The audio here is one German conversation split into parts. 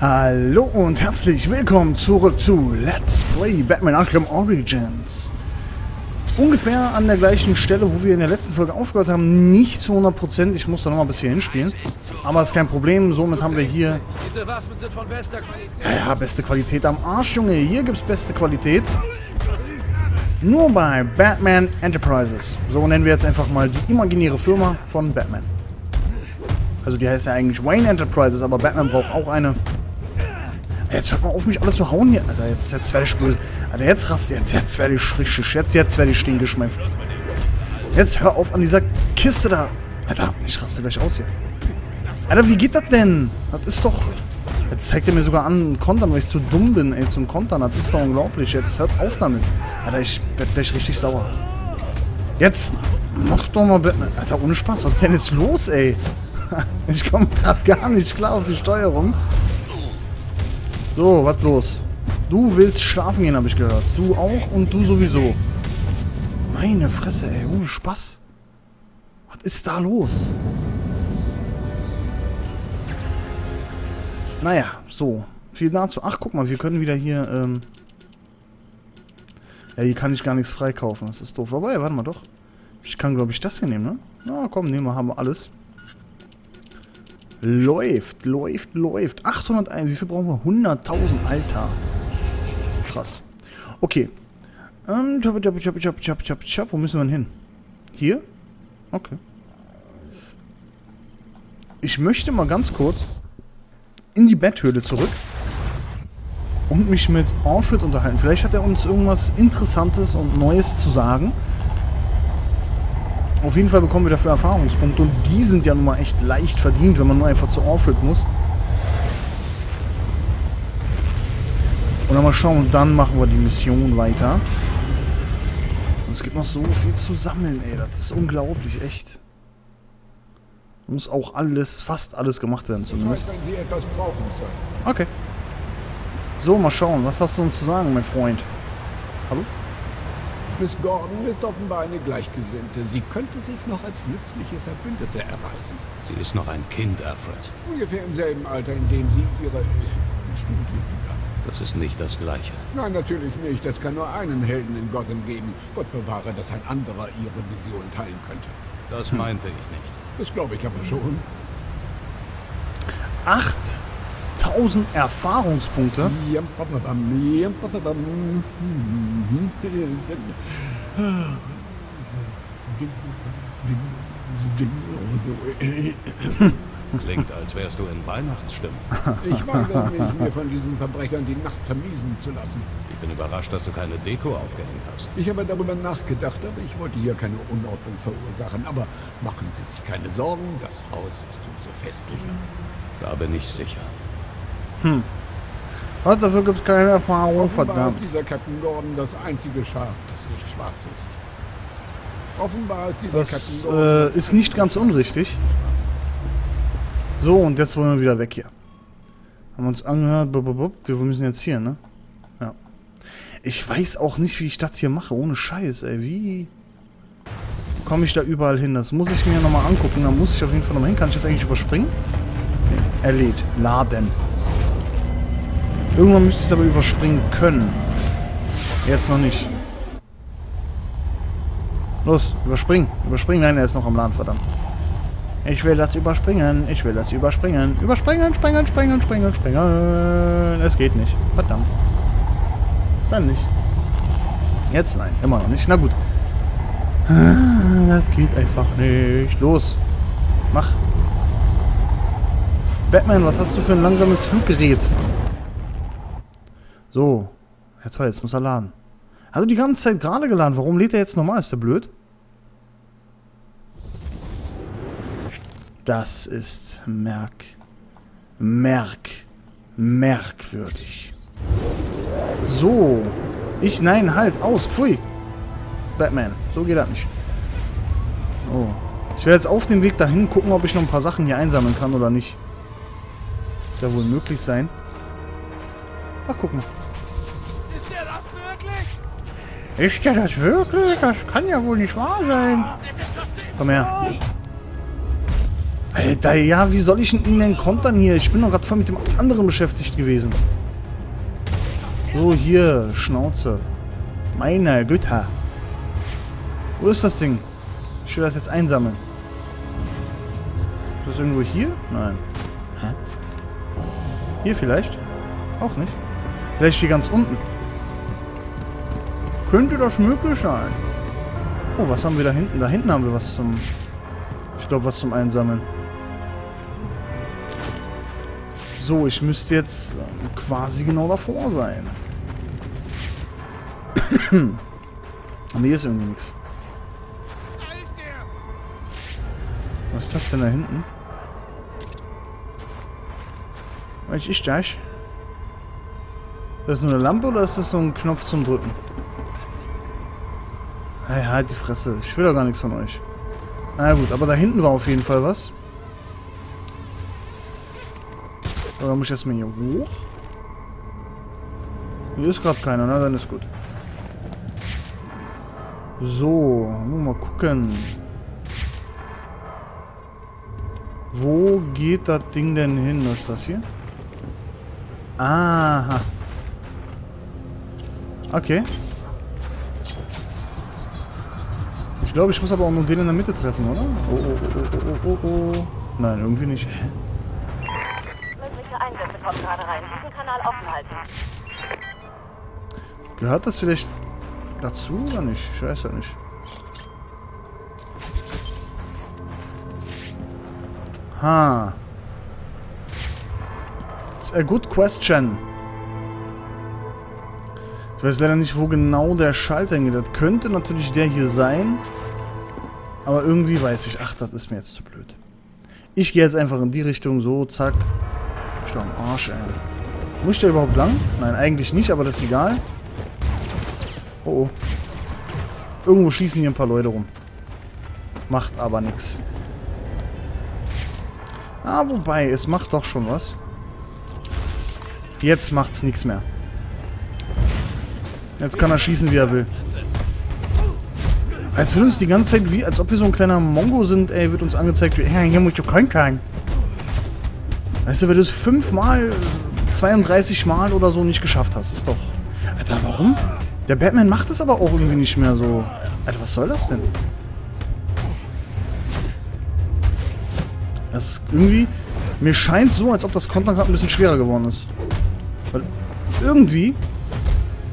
Hallo und herzlich willkommen zurück zu Let's Play Batman Arkham Origins. Ungefähr an der gleichen Stelle, wo wir in der letzten Folge aufgehört haben, nicht zu 100%. Ich muss da nochmal bis hier hinspielen. Aber ist kein Problem, somit haben wir hier... Diese Waffen sind von bester Qualität. Ja, ja, beste Qualität am Arsch, Junge. Hier gibt's beste Qualität. Nur bei Batman Enterprises. So nennen wir jetzt einfach mal die imaginäre Firma von Batman. Also die heißt ja eigentlich Wayne Enterprises, aber Batman braucht auch eine. Jetzt hört mal auf, mich alle zu hauen hier. Alter, jetzt, jetzt werde ich böse. Alter, jetzt rast jetzt, jetzt werde ich richtig. Jetzt, jetzt werde ich stinkeschmeißen. Jetzt hör auf an dieser Kiste da. Alter, ich raste gleich aus hier. Alter, wie geht das denn? Das ist doch... Jetzt zeigt er mir sogar an, ein Kontern, weil ich zu dumm bin, ey, zum Kontern. Das ist doch unglaublich. Jetzt hört auf damit. Alter, ich werde gleich richtig sauer. Jetzt mach doch mal Batman. Alter, ohne Spaß. Was ist denn jetzt los, ey? Ich komme gerade gar nicht klar auf die Steuerung. So, was los? Du willst schlafen gehen, habe ich gehört. Du auch und du sowieso. Meine Fresse, ey, ohne Spaß. Was ist da los? Naja, so. Viel dazu. Ach, guck mal, wir können wieder hier, ähm... Ja, hier kann ich gar nichts freikaufen. Das ist doof. Aber ja, warte mal doch. Ich kann, glaube ich, das hier nehmen, ne? Na, komm, nehmen wir, haben wir alles. Läuft, läuft, läuft. 801, wie viel brauchen wir? 100.000, Alter. Krass. Okay. Ähm, tschap, tschap, tschap, tschap, tschap, tschap, tschap. Wo müssen wir denn hin? Hier? Okay. Ich möchte mal ganz kurz in die Betthöhle zurück und mich mit Alfred unterhalten. Vielleicht hat er uns irgendwas Interessantes und Neues zu sagen. Auf jeden Fall bekommen wir dafür Erfahrungspunkte und die sind ja nun mal echt leicht verdient, wenn man nur einfach zu Alfred muss. Und dann mal schauen und dann machen wir die Mission weiter. Und es gibt noch so viel zu sammeln, ey. Das ist unglaublich, echt. Muss auch alles, fast alles gemacht werden zumindest. Okay. So, mal schauen. Was hast du uns zu sagen, mein Freund? Hallo? Miss Gordon ist offenbar eine Gleichgesinnte. Sie könnte sich noch als nützliche Verbündete erweisen. Sie ist noch ein Kind, Alfred. Ungefähr im selben Alter, in dem sie ihre Studie begann. Das ist nicht das Gleiche. Nein, natürlich nicht. Es kann nur einen Helden in Gotham geben. Gott bewahre, dass ein anderer ihre Vision teilen könnte. Das meinte ich nicht. Das glaube ich aber schon. 8000 Erfahrungspunkte. Klingt, als wärst du in Weihnachtsstimmung. Ich weigere mich, mir von diesen Verbrechern die Nacht vermiesen zu lassen. Ich bin überrascht, dass du keine Deko aufgehängt hast. Ich habe darüber nachgedacht, aber ich wollte hier keine Unordnung verursachen. Aber machen Sie sich keine Sorgen, das Haus ist umso festlicher. Da bin ich sicher. Was, dafür gibt es keine Erfahrung, Offenbar verdammt. ist dieser Captain Gordon das einzige Schaf, das nicht schwarz ist. Offenbar ist dieser Das Captain Gordon äh, ist nicht ganz unrichtig. So, und jetzt wollen wir wieder weg hier. Haben wir uns angehört, wir müssen jetzt hier, ne? Ja. Ich weiß auch nicht, wie ich das hier mache, ohne Scheiß, ey. Wie komme ich da überall hin? Das muss ich mir nochmal angucken. Da muss ich auf jeden Fall nochmal hin. Kann ich das eigentlich überspringen? Nee. Erledigt. Laden. Irgendwann müsste ich es aber überspringen können. Jetzt noch nicht. Los, überspringen. Überspringen. Nein, er ist noch am Laden, verdammt. Ich will das überspringen. Ich will das überspringen. Überspringen, springen, springen, springen, springen. Es geht nicht. Verdammt. Dann nicht. Jetzt nein. Immer noch nicht. Na gut. Das geht einfach nicht. Los. Mach. Batman, was hast du für ein langsames Fluggerät? So. Ja toll, jetzt muss er laden. Also die ganze Zeit gerade geladen. Warum lädt er jetzt nochmal? Ist der blöd? Das ist merk, merk, merkwürdig. So. Ich, nein, halt, aus, pfui. Batman, so geht das nicht. Oh. Ich werde jetzt auf dem Weg dahin gucken, ob ich noch ein paar Sachen hier einsammeln kann oder nicht. Wird ja wohl möglich sein. Ach, guck mal. Ist der das wirklich? Das kann ja wohl nicht wahr sein. Komm her. Alter, ja, wie soll ich ihn denn kontern hier? Ich bin doch gerade voll mit dem anderen beschäftigt gewesen. So, hier, Schnauze. Meine Güte. Wo ist das Ding? Ich will das jetzt einsammeln. Ist das irgendwo hier? Nein. Hä? Hier vielleicht? Auch nicht. Vielleicht hier ganz unten. Könnte das möglich sein? Oh, was haben wir da hinten? Da hinten haben wir was zum... Ich glaube, was zum Einsammeln. So, ich müsste jetzt quasi genau davor sein. Aber hier ist irgendwie nichts. Was ist das denn da hinten? Weiß ich das? Ist das nur eine Lampe oder ist das so ein Knopf zum Drücken? Hey, halt die Fresse. Ich will doch gar nichts von euch. Na gut, aber da hinten war auf jeden Fall was. Oder muss ich erstmal hier hoch? Hier ist gerade keiner, ne? Dann ist gut. So, mal gucken. Wo geht das Ding denn hin? Was ist das hier? Aha. Okay. Ich glaube, ich muss aber auch nur den in der Mitte treffen, oder? Oh, oh, oh, oh, oh, oh, oh. Nein, irgendwie nicht. Mögliche Einsätze kommen gerade rein. Diesen Kanal offen halten. Gehört das vielleicht dazu oder nicht? Ich weiß ja nicht. Ha. It's a good question. Ich weiß leider nicht, wo genau der Schalter hingeht. Das könnte natürlich der hier sein. Aber irgendwie weiß ich, ach, das ist mir jetzt zu blöd. Ich gehe jetzt einfach in die Richtung, so, zack. Ich doch am Arsch, ey. Muss ich da überhaupt lang? Nein, eigentlich nicht, aber das ist egal. Oh, oh. Irgendwo schießen hier ein paar Leute rum. Macht aber nichts. Ah, wobei, es macht doch schon was. Jetzt macht's nichts mehr. Jetzt kann er schießen, wie er will. Als wird uns die ganze Zeit, wie, als ob wir so ein kleiner Mongo sind, ey, wird uns angezeigt, wie, ja, hier muss ich kein klein. Weißt du, wenn du es fünfmal, 32 Mal oder so nicht geschafft hast, ist doch... Alter, warum? Der Batman macht es aber auch irgendwie nicht mehr so. Alter, was soll das denn? Das ist irgendwie... Mir scheint so, als ob das Kontern gerade ein bisschen schwerer geworden ist. Weil irgendwie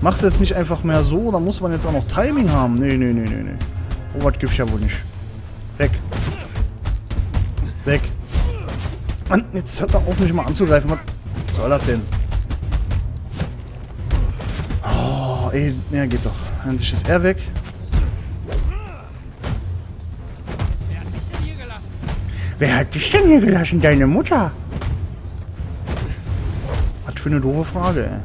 macht er es nicht einfach mehr so, da muss man jetzt auch noch Timing haben. Nee, nee, nee, nee, nee. Oh, was gibt's ja wohl nicht. Weg. Weg. Mann, jetzt hört er auf, mich mal anzugreifen. Was soll das denn? Oh, ey, ja, geht doch. Endlich ist er weg. Wer hat dich denn hier gelassen? Deine Mutter? Was für eine doofe Frage, ey.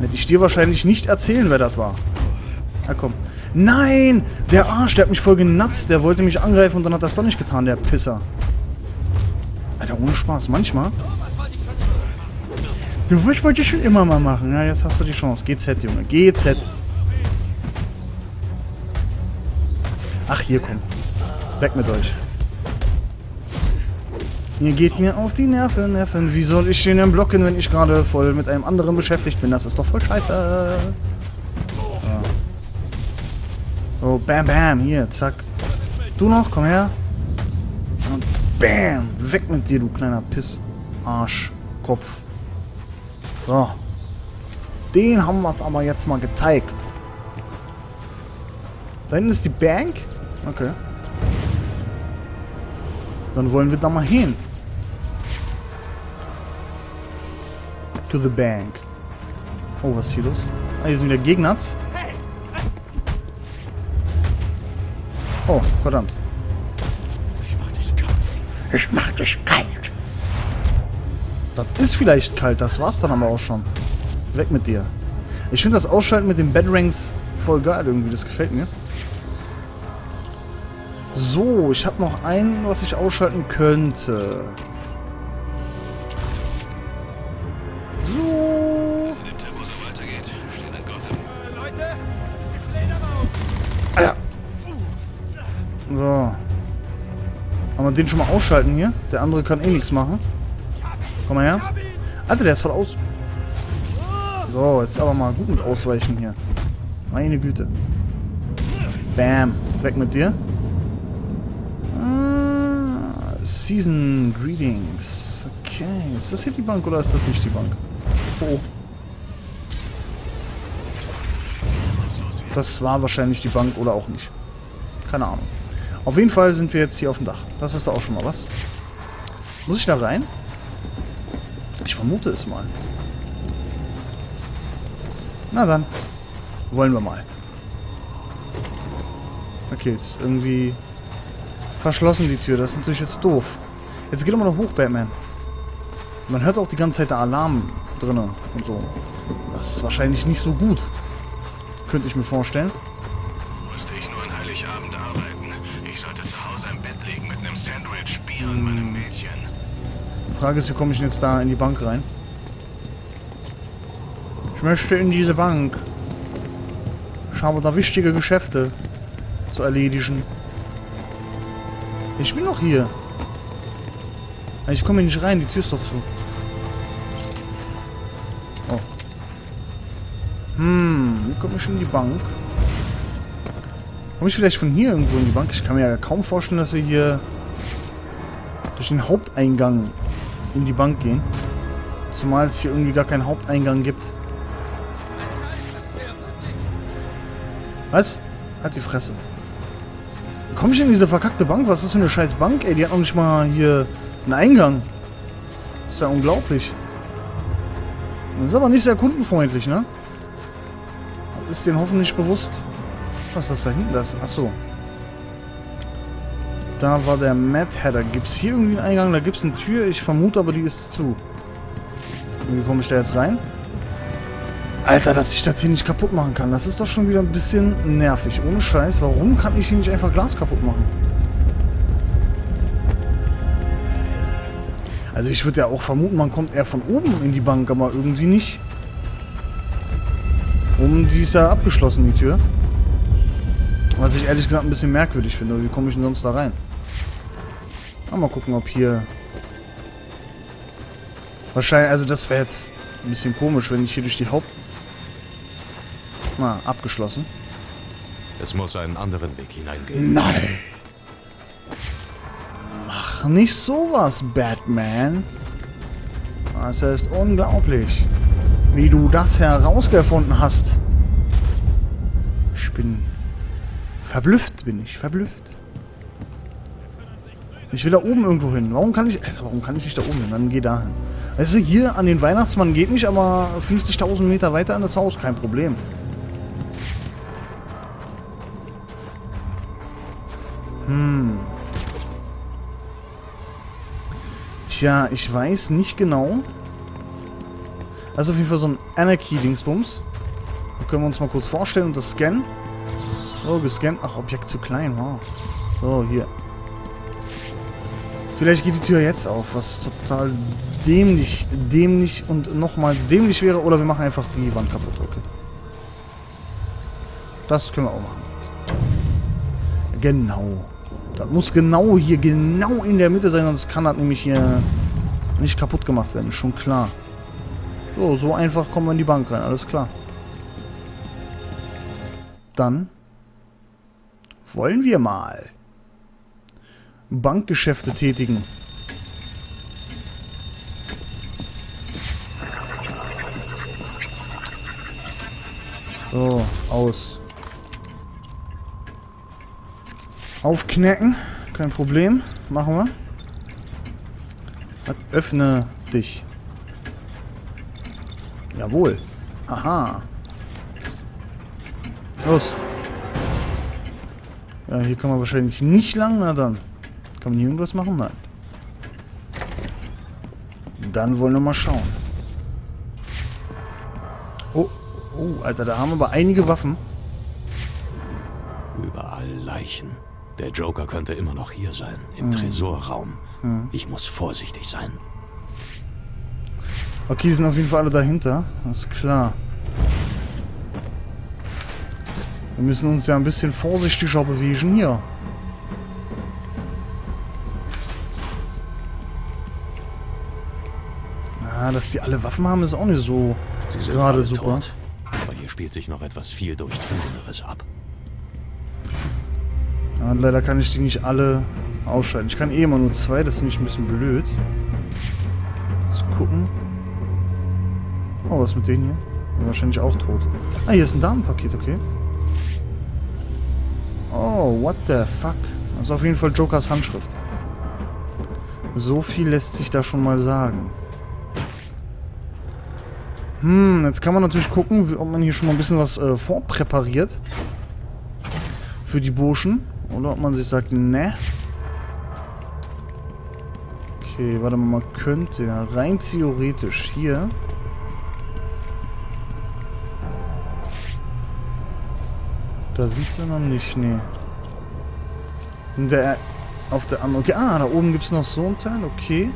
Hätte ich dir wahrscheinlich nicht erzählen, wer das war. Na komm. Nein! Der Arsch, der hat mich voll genatzt. Der wollte mich angreifen und dann hat das doch nicht getan, der Pisser. Alter, ohne Spaß. Manchmal. Du wollte ich schon immer mal machen. Ja, jetzt hast du die Chance. GZ, Junge. GZ. Ach, hier, komm. Weg mit euch. Ihr geht mir auf die Nerven, Nerven. Wie soll ich den denn blocken, wenn ich gerade voll mit einem anderen beschäftigt bin? Das ist doch voll scheiße. Oh, bam, bam. Hier, zack. Du noch, komm her. Und bam. Weg mit dir, du kleiner Piss. Arsch. Kopf. So. Den haben wir es aber jetzt mal gezeigt. Da hinten ist die Bank. Okay. Dann wollen wir da mal hin. To the bank. Oh, was ist hier los? Ah, hier sind wieder Gegners. Oh, verdammt. Ich mach dich kalt. Ich mach dich kalt. Das ist vielleicht kalt, das war's dann aber auch schon. Weg mit dir. Ich finde das Ausschalten mit den Bedranks voll geil irgendwie, das gefällt mir. So, ich habe noch einen, was ich ausschalten könnte. Den schon mal ausschalten hier? Der andere kann eh nichts machen. Komm mal her. Alter, der ist voll aus... So, jetzt aber mal gut mit ausweichen hier. Meine Güte. Bam. Weg mit dir. Ah, Season Greetings. Okay. Ist das hier die Bank oder ist das nicht die Bank? Oh. Das war wahrscheinlich die Bank oder auch nicht. Keine Ahnung. Auf jeden Fall sind wir jetzt hier auf dem Dach. Das ist da auch schon mal was. Muss ich da rein? Ich vermute es mal. Na dann. Wollen wir mal. Okay, ist irgendwie verschlossen die Tür. Das ist natürlich jetzt doof. Jetzt geht mal noch hoch, Batman. Man hört auch die ganze Zeit der Alarm drinnen und so. Das ist wahrscheinlich nicht so gut. Könnte ich mir vorstellen. Mädchen. Die Frage ist, wie komme ich denn jetzt da in die Bank rein? Ich möchte in diese Bank. Ich habe da wichtige Geschäfte zu erledigen. Ich bin noch hier. Ich komme hier nicht rein, die Tür ist doch zu. Oh. Hm, wie komme ich in die Bank? Komme ich vielleicht von hier irgendwo in die Bank? Ich kann mir ja kaum vorstellen, dass wir hier durch den Haupteingang in die Bank gehen. Zumal es hier irgendwie gar keinen Haupteingang gibt. Was? Halt die Fresse. Wie komme ich in diese verkackte Bank? Was ist das für eine scheiß Bank, ey? Die hat noch nicht mal hier einen Eingang. Ist ja unglaublich. Das ist aber nicht sehr kundenfreundlich, ne? Ist denen hoffentlich bewusst. Was ist das da hinten? Achso. Da war der Mad Header. Gibt es hier irgendwie einen Eingang? Da gibt es eine Tür. Ich vermute aber, die ist zu. Wie komme ich da jetzt rein? Alter, dass ich das hier nicht kaputt machen kann. Das ist doch schon wieder ein bisschen nervig. Ohne Scheiß. Warum kann ich hier nicht einfach Glas kaputt machen? Also ich würde ja auch vermuten, man kommt eher von oben in die Bank, aber irgendwie nicht. Oben, die ist ja abgeschlossen, die Tür. Was ich ehrlich gesagt ein bisschen merkwürdig finde. Wie komme ich denn sonst da rein? Mal gucken, ob hier... Wahrscheinlich, also das wäre jetzt ein bisschen komisch, wenn ich hier durch die Haupt... Na, abgeschlossen. Es muss einen anderen Weg hineingehen. Nein! Mach nicht sowas, Batman. Das ist unglaublich, wie du das herausgefunden hast. Ich bin verblüfft, bin ich, verblüfft. Ich will da oben irgendwo hin. Warum kann ich... Alter, warum kann ich nicht da oben hin? Dann geh da hin. Weißt du, hier an den Weihnachtsmann geht nicht, aber 50.000 Meter weiter in das Haus, kein Problem. Hm. Tja, ich weiß nicht genau. Also auf jeden Fall so ein Anarchy-Dingsbums. Können wir uns mal kurz vorstellen und das scannen. So, gescannt. Ach, Objekt zu klein, wow. So, hier. Vielleicht geht die Tür jetzt auf, was total dämlich, dämlich und nochmals dämlich wäre. Oder wir machen einfach die Wand kaputt. Okay. Das können wir auch machen. Genau. Das muss genau hier, genau in der Mitte sein, sonst kann das nämlich hier nicht kaputt gemacht werden. Schon klar. So, so einfach kommen wir in die Bank rein. Alles klar. Dann wollen wir mal Bankgeschäfte tätigen. So, aus. Aufknacken. Kein Problem. Machen wir. Öffne dich. Jawohl. Aha. Los. Ja, hier kann man wahrscheinlich nicht lang. Na dann. Kann man hier irgendwas machen? Nein. Dann wollen wir mal schauen. Oh, oh, Alter, da haben wir aber einige Waffen. Überall Leichen. Der Joker könnte immer noch hier sein, im Tresorraum. Ich muss vorsichtig sein. Okay, die sind auf jeden Fall alle dahinter. Das ist klar. Wir müssen uns ja ein bisschen vorsichtiger bewegen hier. Dass die alle Waffen haben, ist auch nicht so gerade super. tot. Aber hier spielt sich noch etwas viel Durchdringenderes ab. Ja, leider kann ich die nicht alle ausschalten. Ich kann eh immer nur zwei, das finde ich ein bisschen blöd. Kurz gucken. Oh, was mit denen hier? Sind wahrscheinlich auch tot. Ah, hier ist ein Damenpaket, okay. Oh, what the fuck? Das ist auf jeden Fall Jokers Handschrift. So viel lässt sich da schon mal sagen. Hm, jetzt kann man natürlich gucken, ob man hier schon mal ein bisschen was äh, vorpräpariert. Für die Burschen. Oder ob man sich sagt, ne. Okay, warte mal, man könnte ja rein theoretisch hier... Da sind sie noch nicht, nee. In der, auf der anderen... Okay, ah, da oben gibt es noch so ein Teil, okay.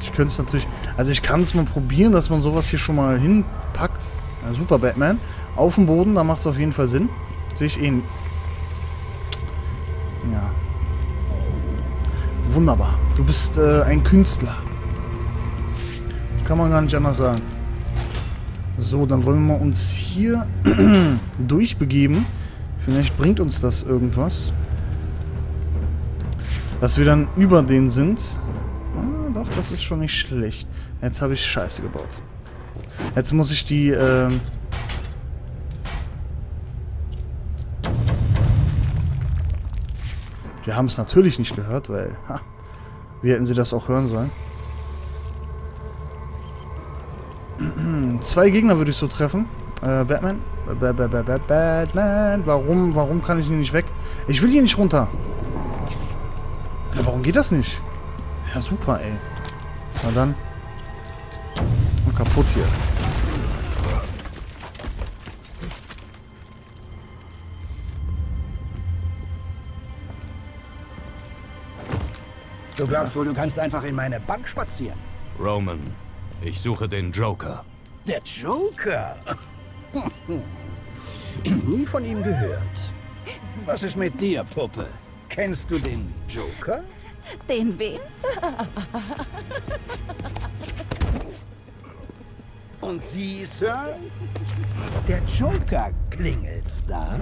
Ich könnte es natürlich... Also ich kann es mal probieren, dass man sowas hier schon mal hinpackt. Ja, super, Batman. Auf dem Boden, da macht es auf jeden Fall Sinn. Sehe ich eh... Ja. Wunderbar. Du bist äh, ein Künstler. Kann man gar nicht anders sagen. So, dann wollen wir uns hier durchbegeben. Vielleicht bringt uns das irgendwas. Dass wir dann über den sind. Doch, das ist schon nicht schlecht. Jetzt habe ich Scheiße gebaut. Jetzt muss ich die... ähm Wir haben es natürlich nicht gehört, weil... Ha, wie hätten sie das auch hören sollen? Zwei Gegner würde ich so treffen. Äh, Batman. Ba- ba- ba- ba- Batman. Warum, warum kann ich hier nicht weg? Ich will hier nicht runter. Warum geht das nicht? Ja, super, ey. Na dann. Und kaputt hier. Du glaubst wohl, du kannst einfach in meine Bank spazieren? Roman, ich suche den Joker. Der Joker? Nie von ihm gehört. Was ist mit dir, Puppe? Kennst du den Joker? Den wen? Und Sie, Sir? Der Joker klingelt's da?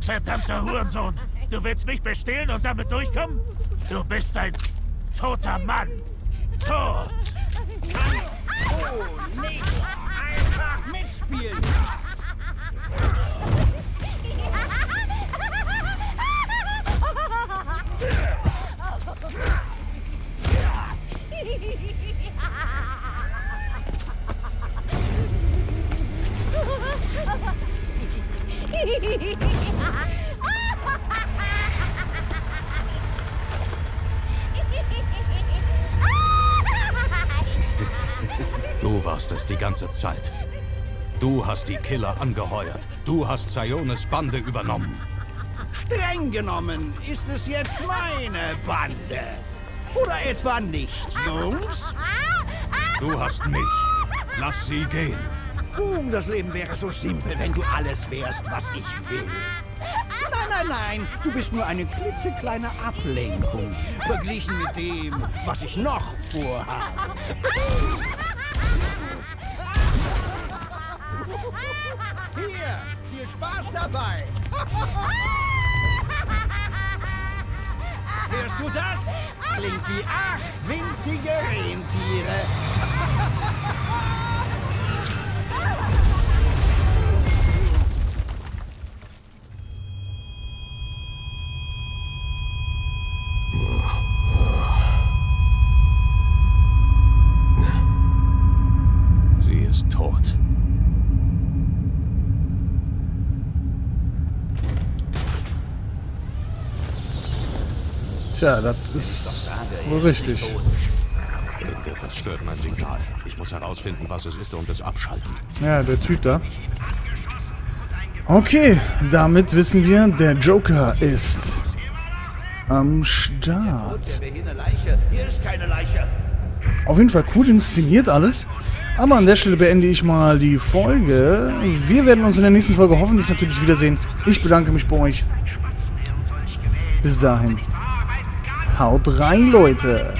Verdammter Hurensohn! Du willst mich bestehlen und damit durchkommen? Du bist ein toter Mann! Tot! Kannst du nicht einfach mitspielen? Du warst es die ganze Zeit. Du hast die Killer angeheuert. Du hast Siones Bande übernommen. Streng genommen ist es jetzt meine Bande. Oder etwa nicht, Jungs? Du hast mich. Lass sie gehen. Uh, das Leben wäre so simpel, wenn du alles wärst, was ich will. Nein, nein, nein. Du bist nur eine klitzekleine Ablenkung. Verglichen mit dem, was ich noch vorhabe. Hier, viel Spaß dabei. Hörst du das? Klingt wie acht winzige Rentiere. Tja, das ist wohl richtig. Irgendetwas stört mein Signal. Ich muss herausfinden, was es ist und es abschalten. Ja, der Typ da. Okay, damit wissen wir, der Joker ist am Start. Auf jeden Fall cool inszeniert alles. Aber an der Stelle beende ich mal die Folge. Wir werden uns in der nächsten Folge hoffentlich natürlich wiedersehen. Ich bedanke mich bei euch. Bis dahin. Haut rein, Leute.